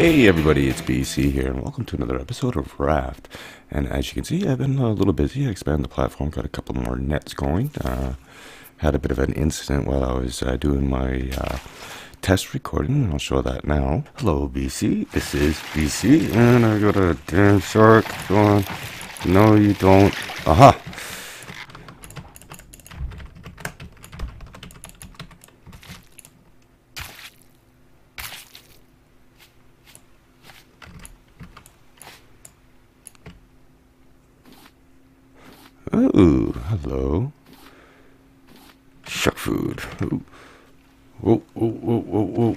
Hey everybody, it's BC here, and welcome to another episode of Raft. And as you can see, I've been a little busy. I expanded the platform, got a couple more nets going. Uh, had a bit of an incident while I was uh, doing my uh, test recording. and I'll show that now. Hello, BC. This is BC, and I got a damn shark. going. No, you don't. Aha! Oh, hello. Shark food. Whoa, whoa, whoa, whoa,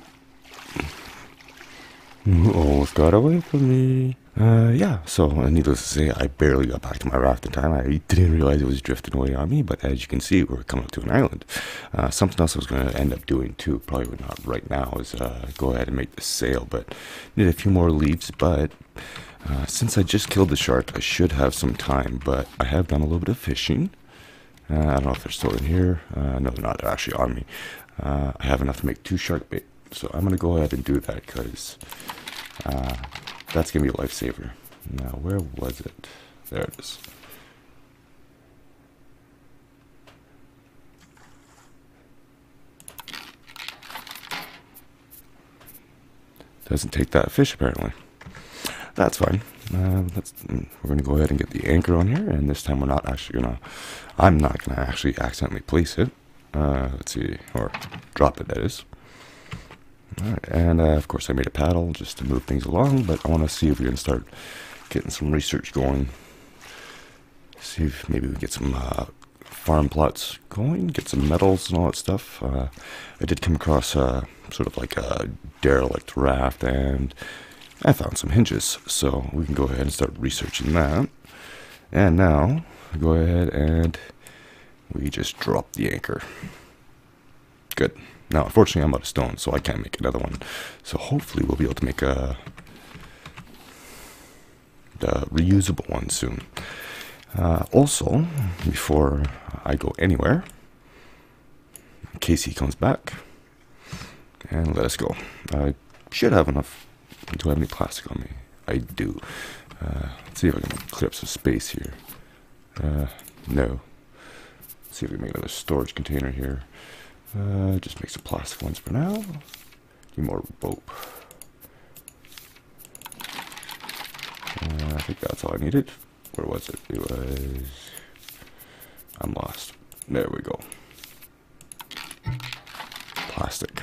whoa. Almost got away from me. Uh, yeah, so uh, needless to say, I barely got back to my raft in time. I didn't realize it was drifting away on me, but as you can see, we're coming up to an island. Uh, something else I was going to end up doing too, probably not right now, is uh, go ahead and make the sail, but need a few more leaves, but uh, since I just killed the shark, I should have some time, but I have done a little bit of fishing. Uh, I don't know if they're still in here. Uh, no, they're not. They're actually on me. Uh, I have enough to make two shark bait, so I'm going to go ahead and do that because uh, that's going to be a lifesaver. Now, where was it? There it is. Doesn't take that fish apparently. That's fine. Uh, let's, we're going to go ahead and get the anchor on here, and this time we're not actually going to, I'm not going to actually accidentally place it. Uh, let's see, or drop it, that is. Alright, and uh, of course I made a paddle just to move things along, but I want to see if we can start getting some research going. See if maybe we get some uh, farm plots going, get some metals and all that stuff. Uh, I did come across uh, sort of like a derelict raft, and I found some hinges, so we can go ahead and start researching that. And now, go ahead and we just drop the anchor. Good. Now, unfortunately, I'm out of stone, so I can't make another one. So hopefully we'll be able to make a the reusable one soon. Uh, also, before I go anywhere, in case he comes back, and let us go. I should have enough do I have any plastic on me? I do. Uh, let's see if I can clear up some space here. Uh, no. Let's see if we can make another storage container here. Uh, just make some plastic ones for now. Need more rope. Uh, I think that's all I needed. Where was it? It was... I'm lost. There we go. Plastic.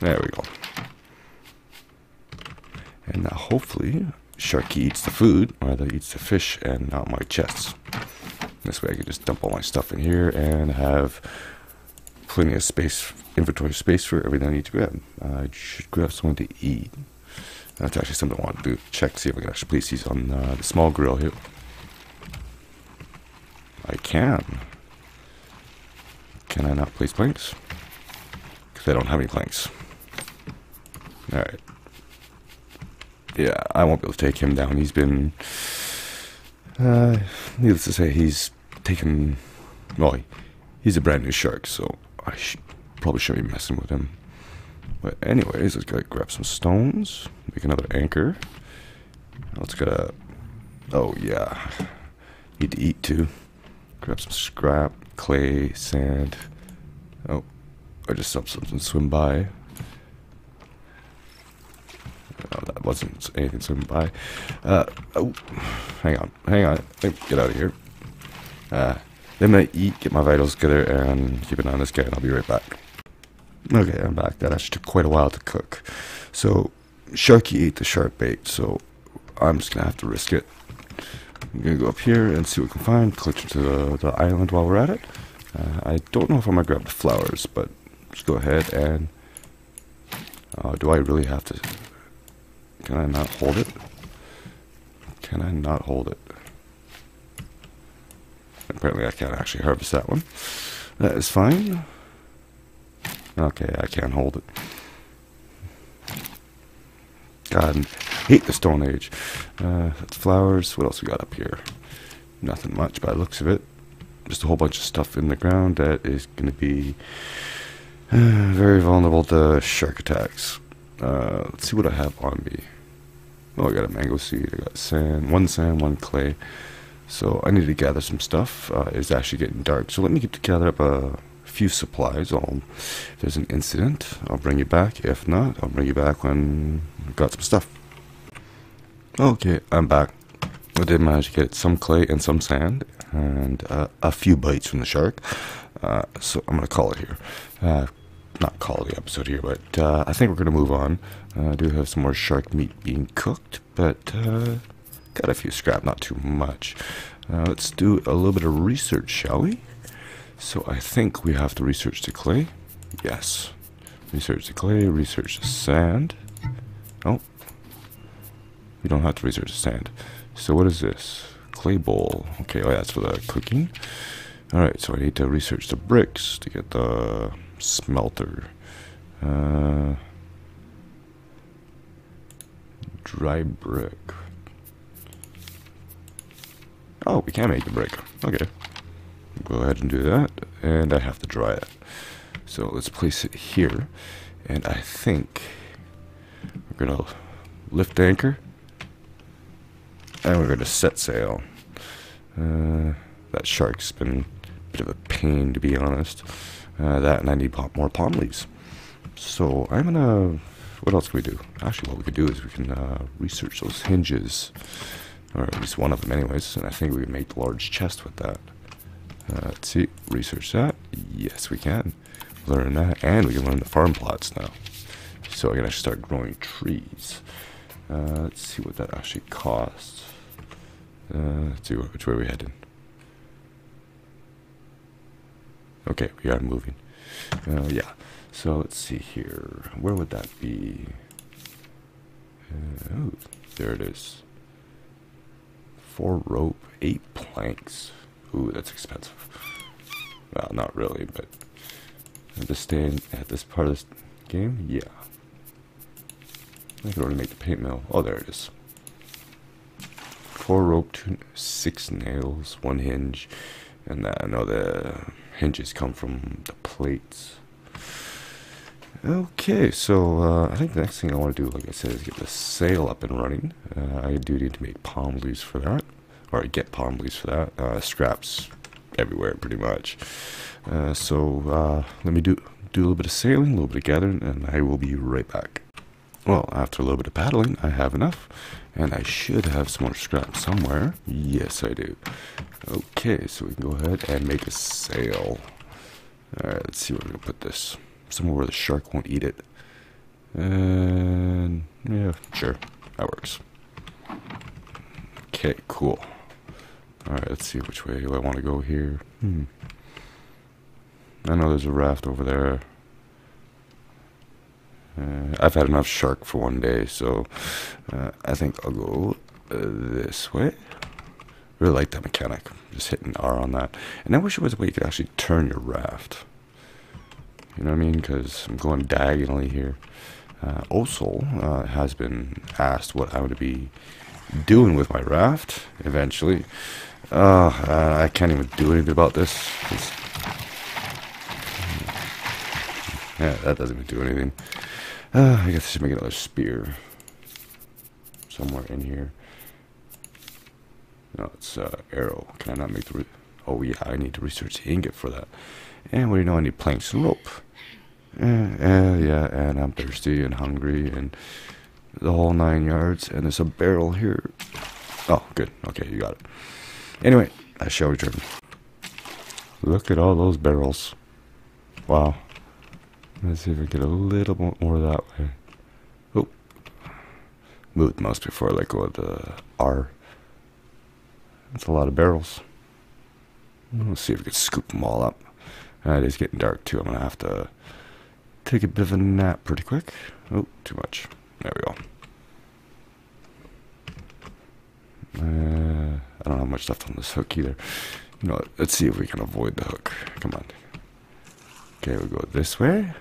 There we go. And now hopefully Sharky eats the food, or rather eats the fish and not my chests. This way I can just dump all my stuff in here and have plenty of space, inventory space for everything I need to grab. I should grab something to eat. That's actually something I want to do. Check, see if I can actually place these on uh, the small grill here. I can. Can I not place planks? Because I don't have any planks. Alright yeah, I won't be able to take him down. He's been, uh, needless to say, he's taken, well, he's a brand new shark, so I sh probably shouldn't be messing with him. But anyways, let's go grab some stones, make another anchor. Let's get a, oh yeah, need to eat too. Grab some scrap, clay, sand. Oh, I just saw something swim by. Oh, that wasn't anything swimming by. Uh, oh, hang on, hang on. Get out of here. Uh, I'm gonna eat, get my vitals together, and keep an eye on this guy, and I'll be right back. Okay, I'm back. That actually took quite a while to cook. So, Sharky ate the shark bait, so I'm just gonna have to risk it. I'm gonna go up here and see what we can find, closer to the, the island while we're at it. Uh, I don't know if I'm gonna grab the flowers, but just go ahead and. Uh, do I really have to can I not hold it? Can I not hold it? Apparently I can't actually harvest that one. That is fine. Okay, I can't hold it. God, I hate the Stone Age. Uh, that's flowers. What else we got up here? Nothing much by the looks of it. Just a whole bunch of stuff in the ground that is going to be uh, very vulnerable to shark attacks. Uh, let's see what I have on me. Oh, I got a mango seed. I got sand, one sand, one clay. So I need to gather some stuff. Uh, it's actually getting dark. So let me get to gather up a few supplies. I'll, if there's an incident, I'll bring you back. If not, I'll bring you back when I've got some stuff. Okay, I'm back. I did manage to get some clay and some sand and uh, a few bites from the shark. Uh, so I'm going to call it here. Uh, not call the episode here, but uh, I think we're going to move on. Uh, I do have some more shark meat being cooked, but uh, got a few scrap, not too much. let's do a little bit of research, shall we? So I think we have to research the clay. Yes. Research the clay, research the sand. Oh. We don't have to research the sand. So what is this? Clay bowl. Okay, oh, that's for the cooking. Alright, so I need to research the bricks to get the smelter. Uh, dry brick. Oh, we can make the brick. Okay. Go ahead and do that. And I have to dry it. So let's place it here. And I think we're gonna lift anchor. And we're gonna set sail. Uh, that shark's been a bit of a pain to be honest uh, that and I need more palm leaves so I'm gonna what else can we do actually what we could do is we can uh, research those hinges or at least one of them anyways and I think we can make the large chest with that uh, let's see, research that. Yes, we can. Learn that, and we can learn the farm plots now. So I can actually start growing trees. Uh, let's see what that actually costs. Uh, let's see which way we headed. Okay, we are moving. Uh, yeah. So let's see here. Where would that be? Uh, oh, there it is. Four rope, eight planks. Ooh, that's expensive. Well, not really, but at this stand at this part of this game, yeah. I can already make the paint mill. Oh, there it is. Four rope, two, six nails, one hinge, and I know the hinges come from the plates. Okay, so uh, I think the next thing I want to do, like I said, is get the sail up and running. Uh, I do need to make palm leaves for that or get palm leaves for that. Uh, scraps everywhere, pretty much. Uh, so uh, let me do do a little bit of sailing, a little bit of gathering, and I will be right back. Well, after a little bit of paddling, I have enough, and I should have some more scraps somewhere. Yes, I do. Okay, so we can go ahead and make a sail. Alright, let's see where we're going to put this. Somewhere where the shark won't eat it. And, yeah, sure, that works. Okay, cool. Alright, let's see which way do I want to go here. Hmm. I know there's a raft over there. Uh, I've had enough shark for one day, so uh, I think I'll go uh, this way. Really like that mechanic, just hitting R on that. And I wish there was a way you could actually turn your raft. You know what I mean? Because I'm going diagonally here. Uh, Osel uh, has been asked what I'm going to be doing with my raft eventually. Uh, I can't even do anything about this. Yeah, that doesn't even do anything. Uh, I guess I should make another spear. Somewhere in here. No, it's uh, arrow. Can I not make the... oh, yeah, I need to research the ingot for that. And what do you know, I need planks and rope. Uh, uh, yeah, and I'm thirsty and hungry and the whole nine yards. And there's a barrel here. Oh, good. Okay, you got it. Anyway, I shall return. Look at all those barrels. Wow. Let's see if we get a little bit more that way. Oh. Move the mouse before I let go of the R. That's a lot of barrels. Let's see if we can scoop them all up. Uh, it is getting dark too. I'm going to have to take a bit of a nap pretty quick. Oh, too much. There we go. Uh, I don't have much left on this hook either. You know, let's see if we can avoid the hook. Come on. Okay, we go this way.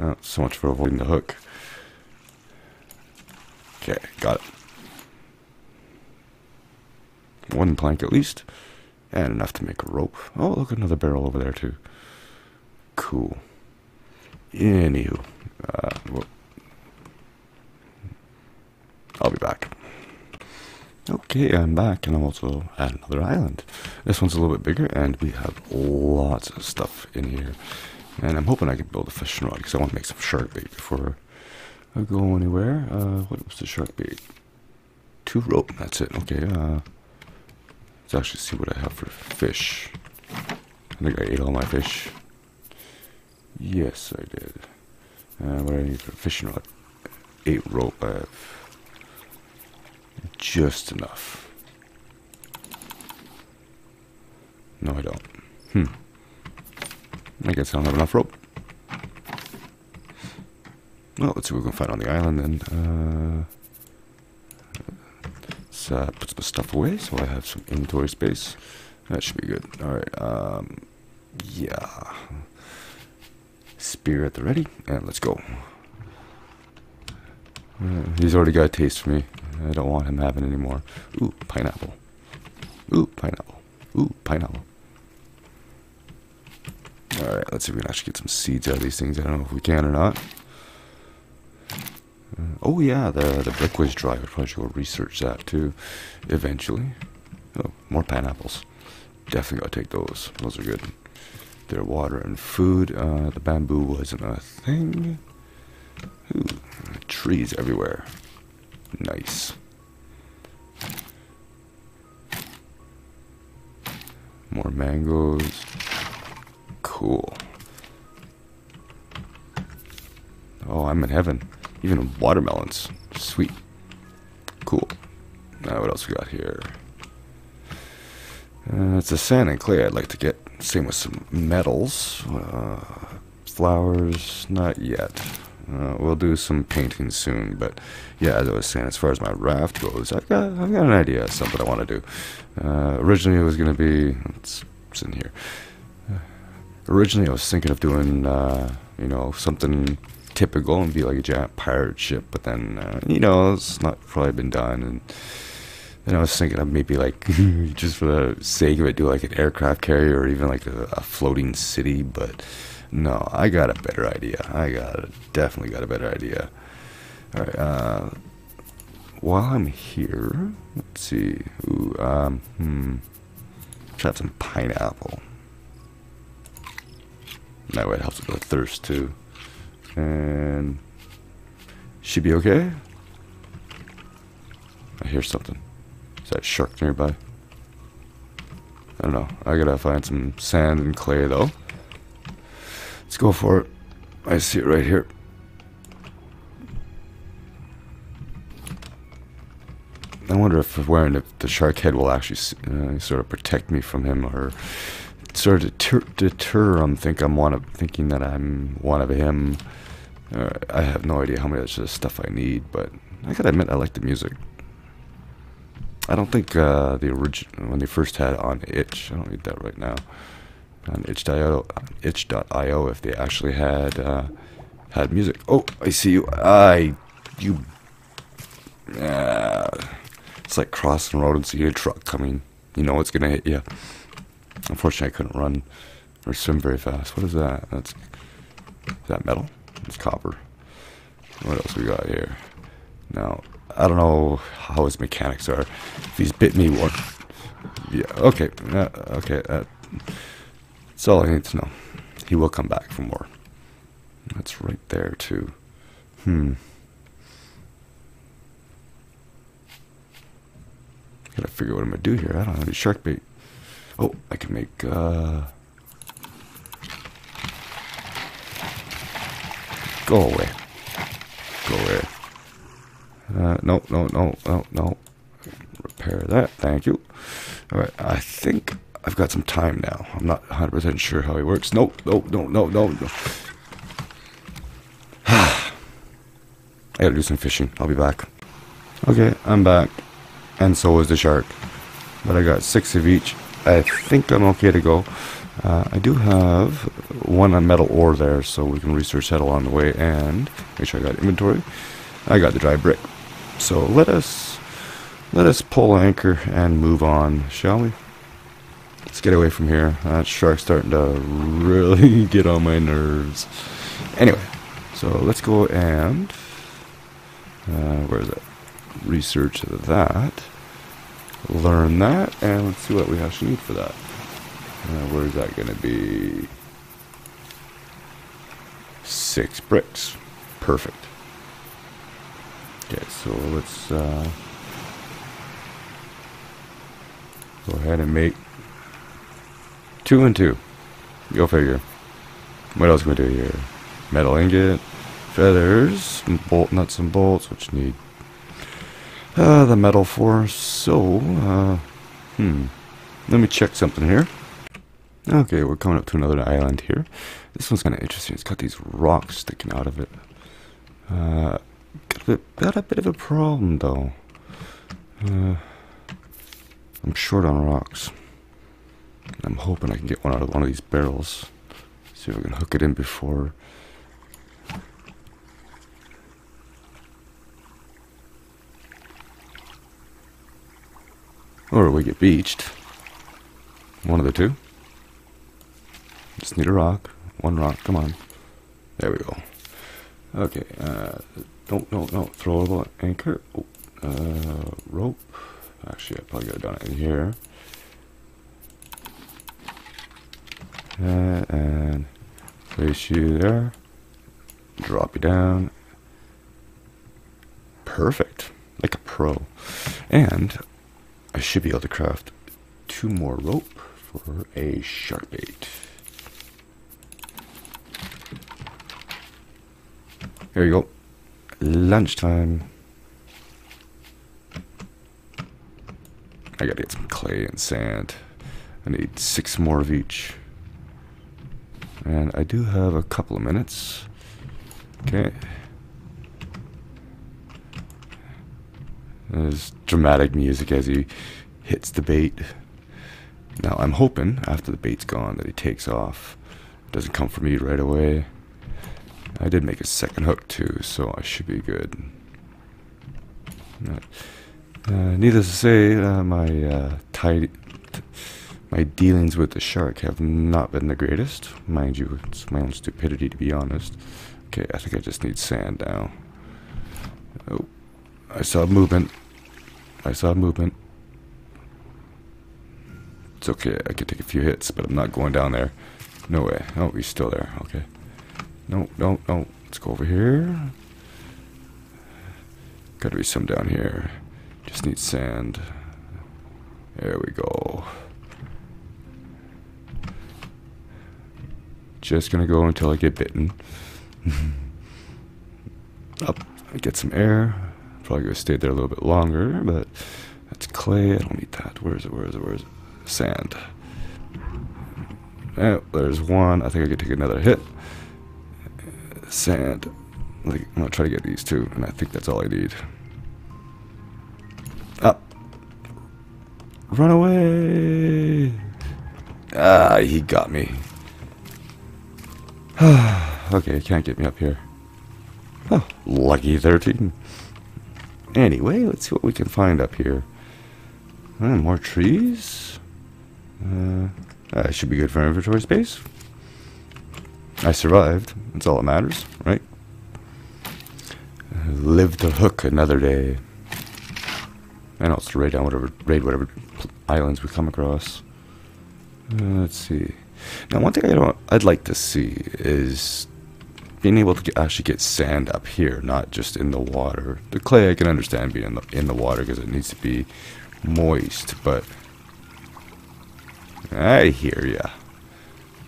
Oh, so much for avoiding the hook. Okay, got it. One plank at least. And enough to make a rope. Oh, look, another barrel over there too. Cool. Anywho, uh, I'll be back. Okay, I'm back, and I'm also at another island. This one's a little bit bigger, and we have lots of stuff in here. And I'm hoping I can build a fishing rod, because I want to make some shark bait before I go anywhere. Uh, what was the shark bait? Two rope, that's it. Okay, uh, let's actually see what I have for fish. I think I ate all my fish. Yes, I did. Uh, what do I need for fishing rod? Eight rope. I have just enough. No, I don't. Hmm. I guess I don't have enough rope. Well, let's see what we can find on the island then. Uh, let's uh, put some stuff away so I have some inventory space. That should be good. Alright, um, yeah. Spear at the ready, and let's go. Uh, he's already got a taste for me. I don't want him having any more. Ooh, pineapple. Ooh, pineapple. Ooh, pineapple. Alright, let's see if we can actually get some seeds out of these things. I don't know if we can or not. Uh, oh yeah, the, the brick was dry. I'd probably should go research that too, eventually. Oh, more pineapples. Definitely gotta take those. Those are good. Their water and food. Uh, the bamboo wasn't a thing. Ooh, trees everywhere. Nice. More mangoes. Cool. Oh, I'm in heaven. Even watermelons. Sweet. Cool. Now, what else we got here? Uh, it's a sand and clay I'd like to get. Same with some metals. Uh, flowers, not yet. Uh, we'll do some painting soon, but yeah, as I was saying, as far as my raft goes, I've got I've got an idea of something I want to do. Uh, originally, it was going to be it's, it's in here. Originally, I was thinking of doing uh, you know something typical and be like a giant pirate ship, but then uh, you know it's not probably been done and. Then I was thinking of maybe like just for the sake of it, do like an aircraft carrier or even like a, a floating city, but no, I got a better idea. I got a, definitely got a better idea. All right. Uh, while I'm here, let's see. Ooh, um, hmm. Let's have some pineapple. That way it helps with the thirst too. And should be okay. I hear something. Is that shark nearby? I don't know. I gotta find some sand and clay though. Let's go for it. I see it right here. I wonder if wearing the, the shark head will actually uh, sort of protect me from him, or sort of deter, deter him. Think I'm one of thinking that I'm one of him. Uh, I have no idea how much of the stuff I need, but I gotta admit I like the music. I don't think uh, the original when they first had on itch. I don't need that right now on itch.io, itch.io if they actually had uh, had music. Oh, I see you. I you. Uh, it's like crossing road and seeing a truck coming. You know it's gonna hit you. Unfortunately, I couldn't run or swim very fast. What is that? That's is that metal? It's copper. What else we got here? Now I don't know how his mechanics are. If he's bit me, what? Yeah. Okay. Uh, okay. Uh, that's all I need to know. He will come back for more. That's right there, too. Hmm. Gotta figure what I'm gonna do here. I don't have any shark bait. Oh, I can make, uh... Go away. Go away. Uh, no, no, no, no, no. Repair that. Thank you. Alright, I think I've got some time now. I'm not 100% sure how he works. No, no, no, no, no, no. I gotta do some fishing. I'll be back. Okay, I'm back. And so is the shark. But I got six of each. I think I'm okay to go. Uh, I do have one on metal ore there, so we can research that along the way and make sure I got inventory. I got the dry brick. So let us let us pull anchor and move on, shall we? Let's get away from here. That shark's starting to really get on my nerves. Anyway, so let's go and uh, where is it? Research that, learn that, and let's see what we actually need for that. Uh, where is that going to be? Six bricks. Perfect. Okay, so let's uh, go ahead and make two and two. Go figure. What else can we do here? Metal ingot, feathers, bolt nuts and bolts, which need uh, the metal for. So, uh, hmm. Let me check something here. Okay, we're coming up to another island here. This one's kind of interesting. It's got these rocks sticking out of it. Uh, got a bit, got a bit of a problem though. Uh, I'm short on rocks. I'm hoping I can get one out of one of these barrels. See if I can hook it in before. Or we get beached. One of the two. Just need a rock. One rock. Come on. There we go. Okay. Uh, don't, don't, don't. Throwable anchor. Oh, uh, rope. Actually, I probably have done it in here. Uh, and place you there. Drop you down. Perfect. Like a pro. And I should be able to craft two more rope for a shark bait. There you go. Lunchtime. I gotta get some clay and sand. I need six more of each. And I do have a couple of minutes. Okay. There's dramatic music as he hits the bait. Now I'm hoping after the bait's gone that he takes off. Doesn't come for me right away. I did make a second hook too, so I should be good. Uh, needless to say, uh, my uh, my dealings with the shark have not been the greatest. Mind you, it's my own stupidity to be honest. Okay, I think I just need sand now. Oh, I saw movement. I saw movement. It's okay, I can take a few hits, but I'm not going down there. No way. Oh, he's still there. Okay. No, no, no. Let's go over here. Gotta be some down here. Just need sand. There we go. Just gonna go until I get bitten. Up, get some air. Probably gonna stay there a little bit longer, but that's clay. I don't need that. Where is it? Where is it? Where is it? Sand. Oh, there's one. I think I could take another hit sand. Like, I'm gonna try to get these two, and I think that's all I need. Up. Run away! Ah, he got me. okay, he can't get me up here. Oh, lucky 13. Anyway, let's see what we can find up here. Uh, more trees. Uh, that should be good for inventory space. I survived. That's all that matters, right? Live to hook another day. And also raid down whatever raid whatever islands we come across. Uh, let's see. Now, one thing I don't I'd like to see is being able to actually get sand up here, not just in the water. The clay I can understand being in the in the water because it needs to be moist, but I hear ya.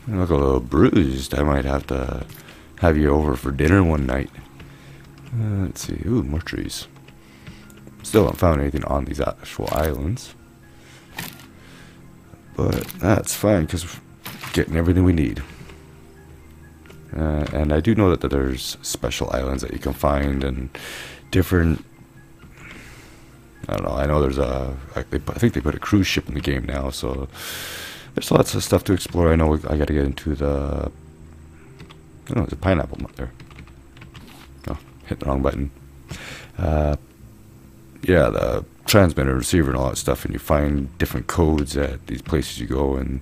You look a little bruised. I might have to have you over for dinner one night. Uh, let's see. Ooh, more trees. Still haven't found anything on these actual islands. But that's fine, because we're getting everything we need. Uh, and I do know that, that there's special islands that you can find and different... I don't know, I know there's a... I, I think they put a cruise ship in the game now, so there's lots of stuff to explore. I know I got to get into the. Oh, there's a pineapple nut there. Oh, hit the wrong button. Uh, yeah, the transmitter, receiver, and all that stuff, and you find different codes at these places you go, and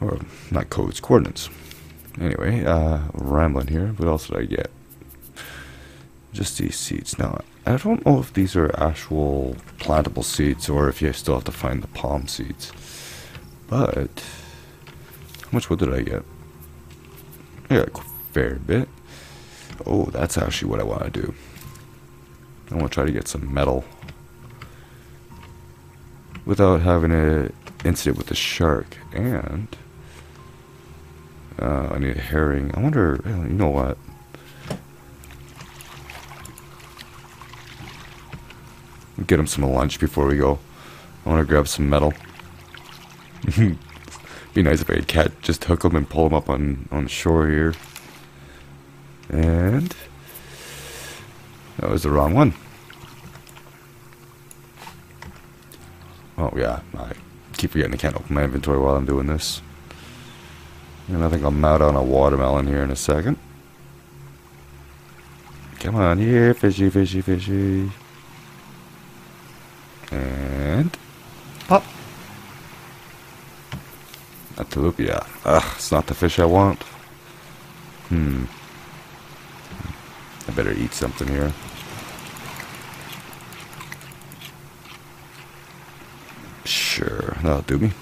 or not codes, coordinates. Anyway, uh, rambling here. What else did I get? Just these seeds. Now, I don't know if these are actual plantable seeds or if you still have to find the palm seeds. But, how much wood did I get? I got a fair bit. Oh, that's actually what I want to do. I want to try to get some metal without having an incident with the shark. And uh, I need a herring. I wonder, you know what? Get him some lunch before we go. I want to grab some metal. Be nice if I could catch, just hook him and pull him up on on shore here. And that was the wrong one. Oh yeah, I keep forgetting I can't open my inventory while I'm doing this. And I think I'll mount on a watermelon here in a second. Come on here, fishy, fishy, fishy. And pop. A tilapia. Ugh, it's not the fish I want. Hmm. I better eat something here. Sure, that'll do me.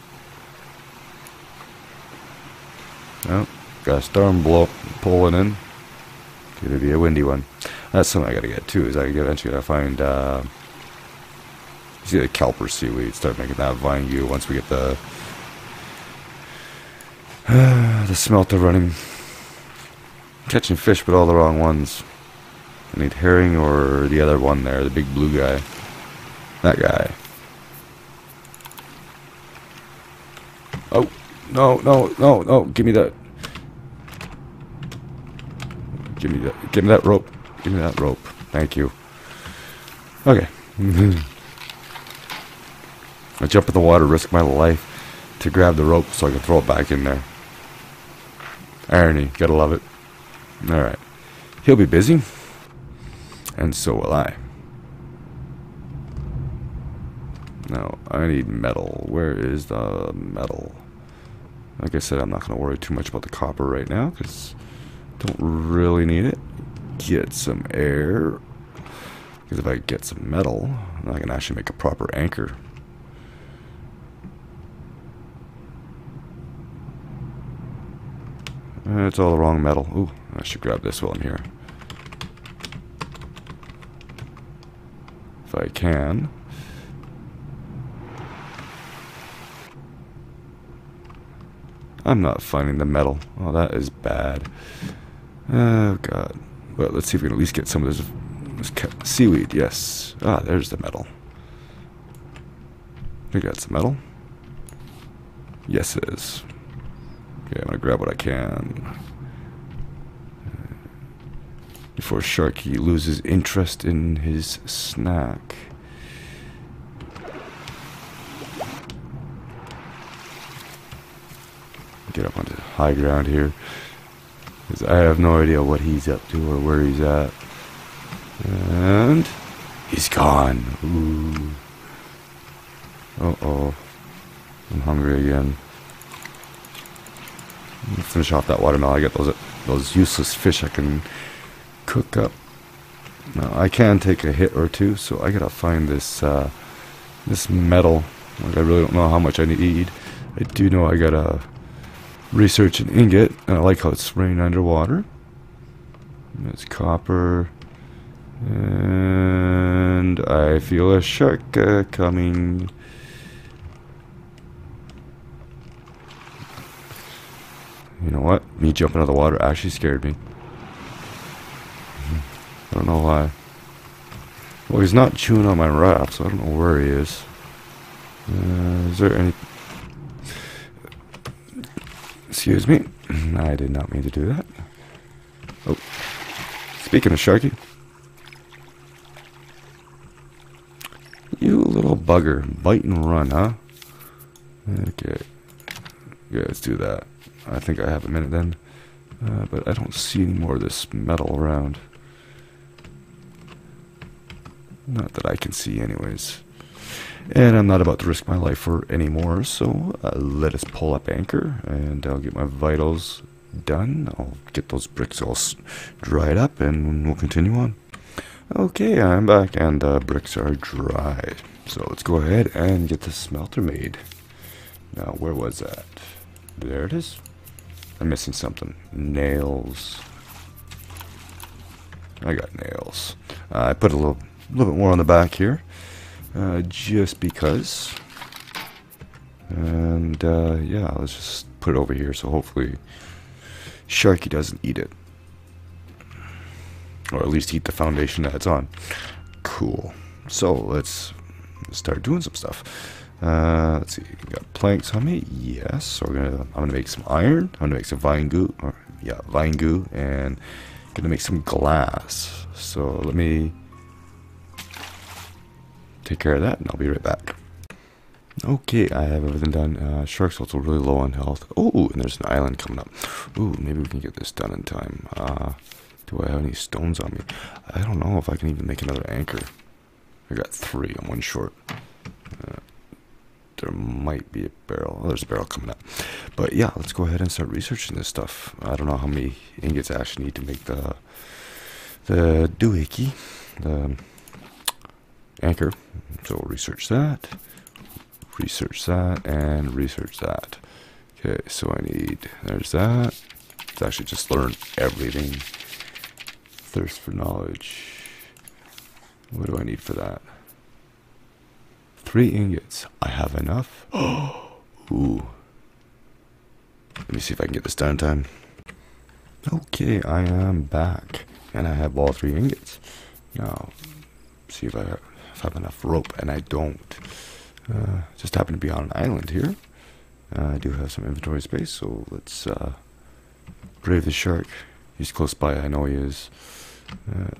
Oh, got a storm blow pulling in. Gonna be a windy one. That's something I gotta get too. Is I eventually gotta find uh, see the kelp or seaweed. Start making that vine vine once we get the uh, the smelter running. Catching fish, but all the wrong ones. I need herring or the other one there, the big blue guy. That guy. Oh, no, no, no, no. Give me that. Give me that. Give me that rope. Give me that rope. Thank you. Okay. I jump in the water, risk my life to grab the rope so I can throw it back in there. Irony. Gotta love it. Alright. He'll be busy. And so will I. Now, I need metal. Where is the metal? Like I said, I'm not going to worry too much about the copper right now, because don't really need it. Get some air. Because if I get some metal, I can actually make a proper anchor. Eh, it's all the wrong metal. Ooh, I should grab this while I'm here. If I can. I'm not finding the metal. Oh, that is bad. Oh, God. Well, let's see if we can at least get some of this, this seaweed. Yes. Ah, there's the metal. We got some metal. Yes, it is. Okay, I'm gonna grab what I can. Before Sharky loses interest in his snack. Get up onto high ground here. Because I have no idea what he's up to or where he's at. And he's gone. Ooh. Uh oh. I'm hungry again. Finish off that watermelon. I get those those useless fish I can cook up. Now I can take a hit or two, so I gotta find this uh, this metal. Like I really don't know how much I need. I do know I gotta research an ingot, and I like how it's raining underwater. There's copper, and I feel a shark uh, coming. You know what? Me jumping out of the water actually scared me. I don't know why. Well, he's not chewing on my wrap, so I don't know where he is. Uh, is there any... Excuse me. I did not mean to do that. Oh. Speaking of Sharky. You little bugger. Bite and run, huh? Okay. Yeah, let's do that. I think I have a minute then. Uh, but I don't see any more of this metal around. Not that I can see anyways. And I'm not about to risk my life for any more, so uh, let us pull up anchor, and I'll get my vitals done. I'll get those bricks all dried up and we'll continue on. Okay, I'm back and the bricks are dry. So let's go ahead and get the smelter made. Now, where was that? There it is. I'm missing something. Nails. I got nails. Uh, I put a little, little bit more on the back here, uh, just because. And uh, yeah, let's just put it over here so hopefully Sharky doesn't eat it. Or at least eat the foundation that it's on. Cool. So let's start doing some stuff. Uh, let's see, we got planks on me. Yes, so we're gonna. I'm gonna make some iron. I'm gonna make some vine goo, or yeah, vine goo, and gonna make some glass. So let me take care of that, and I'll be right back. Okay, I have everything done. Uh, Shark's also really low on health. Oh, and there's an island coming up. Ooh, maybe we can get this done in time. Uh, do I have any stones on me? I don't know if I can even make another anchor. I got three. I'm one short. Uh, there might be a barrel. Oh, there's a barrel coming up. But yeah, let's go ahead and start researching this stuff. I don't know how many ingots I actually need to make the the doohickey, the anchor. So we'll research that, research that, and research that. Okay, so I need, there's that. Let's actually just learn everything. Thirst for knowledge. What do I need for that? Three ingots. I have enough. Ooh. Let me see if I can get this done in time. Okay, I am back. And I have all three ingots. Now, see if I have, I have enough rope. And I don't. Uh, just happen to be on an island here. Uh, I do have some inventory space, so let's uh, brave the shark. He's close by, I know he is. Uh,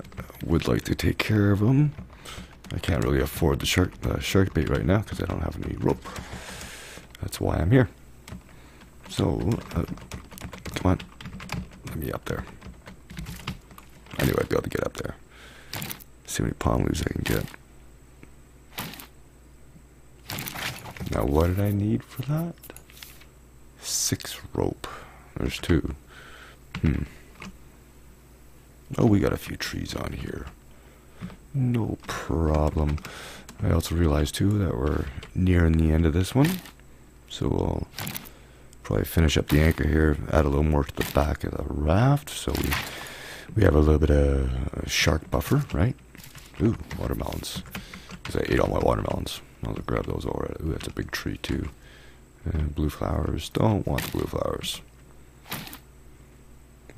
would like to take care of him. I can't really afford the shark uh, shark bait right now because I don't have any rope. That's why I'm here. So, uh, come on, let me up there. I knew I'd be able to get up there. See how many palm leaves I can get. Now, what did I need for that? Six rope. There's two. Hmm. Oh, we got a few trees on here. No problem. I also realized too that we're nearing the end of this one. So we'll probably finish up the anchor here, add a little more to the back of the raft so we we have a little bit of shark buffer, right? Ooh, watermelons. Because I ate all my watermelons. I'll grab those already. Ooh, that's a big tree too. And blue flowers. Don't want the blue flowers.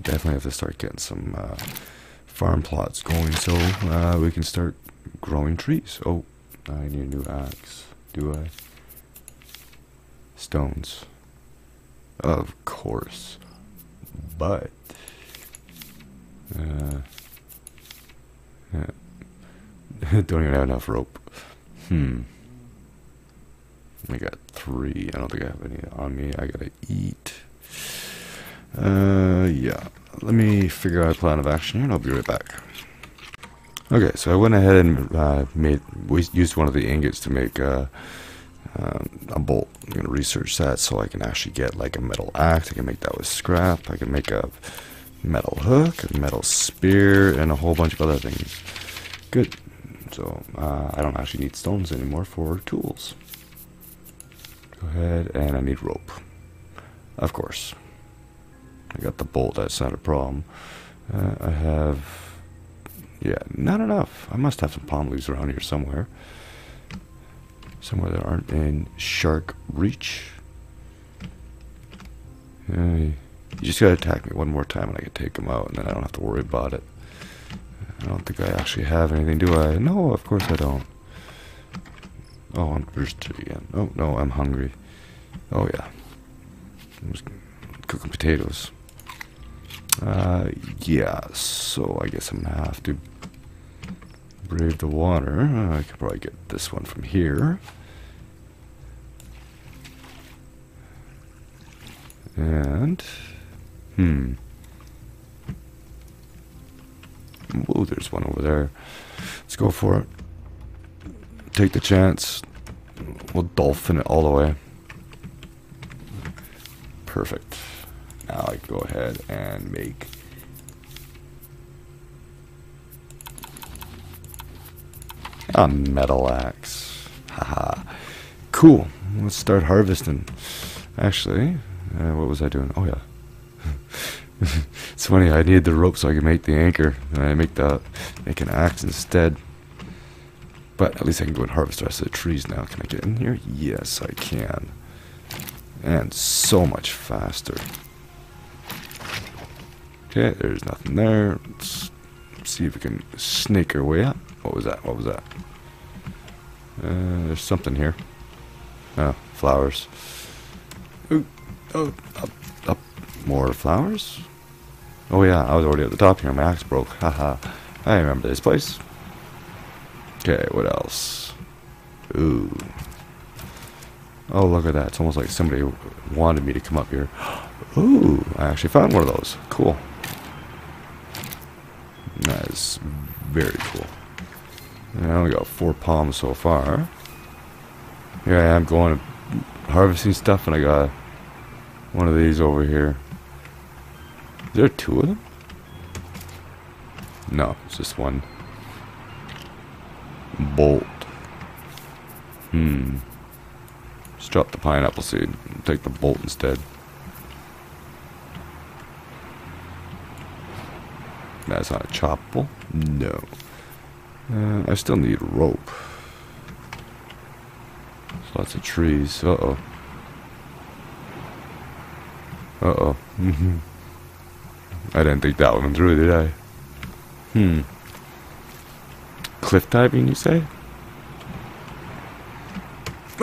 Definitely have to start getting some uh, farm plots going so uh, we can start growing trees. Oh, I need a new axe. Do I? Stones. Of course. But. Uh, yeah. don't even have enough rope. Hmm. I got three. I don't think I have any on me. I gotta eat. Uh, yeah. Let me figure out a plan of action here and I'll be right back. Okay, so I went ahead and uh, made used one of the ingots to make uh, uh, a bolt. I'm gonna research that so I can actually get like a metal axe. I can make that with scrap. I can make a metal hook, a metal spear, and a whole bunch of other things. Good. So uh, I don't actually need stones anymore for tools. Ahead, and I need rope. Of course. I got the bolt, that's not a problem. Uh, I have, yeah, not enough. I must have some palm leaves around here somewhere. Somewhere that aren't in shark reach. Uh, you just gotta attack me one more time and I can take him out and then I don't have to worry about it. I don't think I actually have anything, do I? No, of course I don't. Oh, I'm thirsty again. Oh, no, I'm hungry. Oh, yeah. I'm just cooking potatoes. Uh, yeah, so I guess I'm gonna have to brave the water. I could probably get this one from here. And, hmm. Whoa, there's one over there. Let's go for it. Take the chance. We'll dolphin it all the way. Perfect. Now I can go ahead and make a metal axe. Haha. Cool. Let's start harvesting. Actually, uh, what was I doing? Oh yeah. it's funny. I need the rope so I can make the anchor, and I make the make an axe instead. But at least I can go and harvest the rest of the trees now. Can I get in here? Yes, I can. And so much faster. Okay, there's nothing there. Let's see if we can snake our way up. What was that? What was that? Uh, there's something here. Oh, flowers. Ooh, oh, up, up. More flowers? Oh yeah, I was already at the top here. My axe broke. Haha. I remember this place. Okay, what else? Ooh. Oh, look at that. It's almost like somebody wanted me to come up here. Ooh, I actually found one of those. Cool. That is very cool. I only got four palms so far. Here I am going to harvesting stuff and I got one of these over here. Is there two of them? No, it's just one. Bolt. Hmm. Just drop the pineapple seed. Take the bolt instead. That's not a choppable. No. Uh, I still need rope. There's lots of trees. Uh-oh. Uh-oh. I didn't think that one through, did I? Hmm. Cliff diving, you say?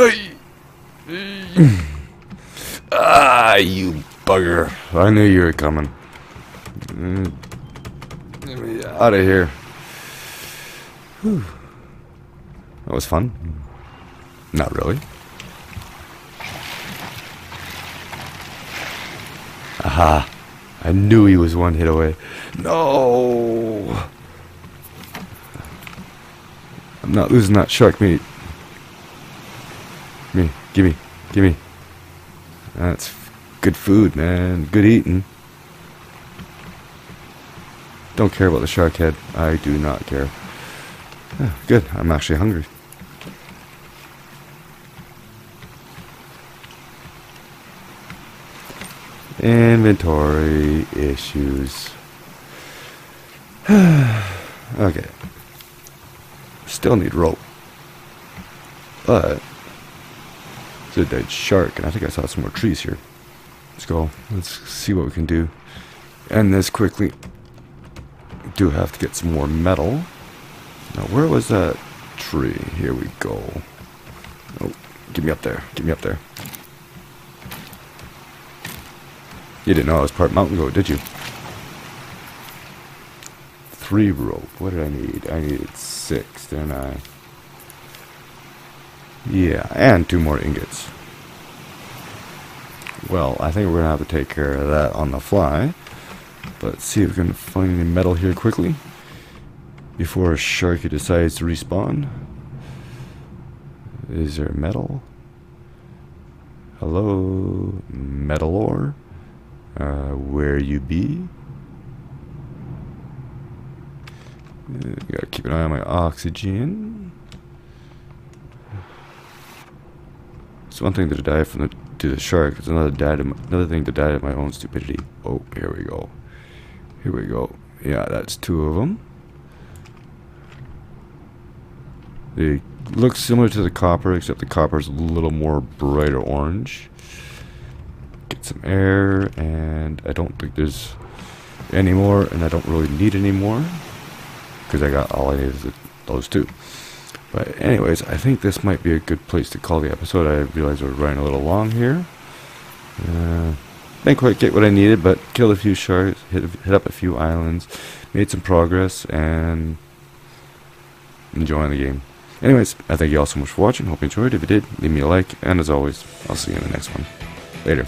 ah, you bugger. I knew you were coming. Get me out of here. Whew. That was fun. Not really. Aha. I knew he was one hit away. No! Not losing that shark meat. Me, gimme, gimme. That's good food, man. Good eating. Don't care about the shark head. I do not care. Ah, good. I'm actually hungry. Inventory issues. okay. Still need rope. But it's a dead shark, and I think I saw some more trees here. Let's go. Let's see what we can do. End this quickly. Do have to get some more metal. Now, where was that tree? Here we go. Oh, get me up there. Get me up there. You didn't know I was part mountain goat, did you? Three rope. What did I need? I needed six, didn't I? Yeah, and two more ingots. Well, I think we're going to have to take care of that on the fly. But see if we can find any metal here quickly. Before a Sharky decides to respawn. Is there metal? Hello? Metal ore? Uh, where you be? Uh, gotta keep an eye on my oxygen. It's one thing to die from the to the shark. It's another die to my, another thing to die to my own stupidity. Oh, here we go. Here we go. Yeah, that's two of them. They look similar to the copper, except the copper is a little more brighter orange Get some air, and I don't think there's any more, and I don't really need any more, because I got all I need is those two. But anyways, I think this might be a good place to call the episode. I realize we're running a little long here. Uh, didn't quite get what I needed, but killed a few sharks, hit, hit up a few islands, made some progress, and enjoying the game. Anyways, I thank you all so much for watching. Hope you enjoyed. If you did, leave me a like, and as always, I'll see you in the next one. Later.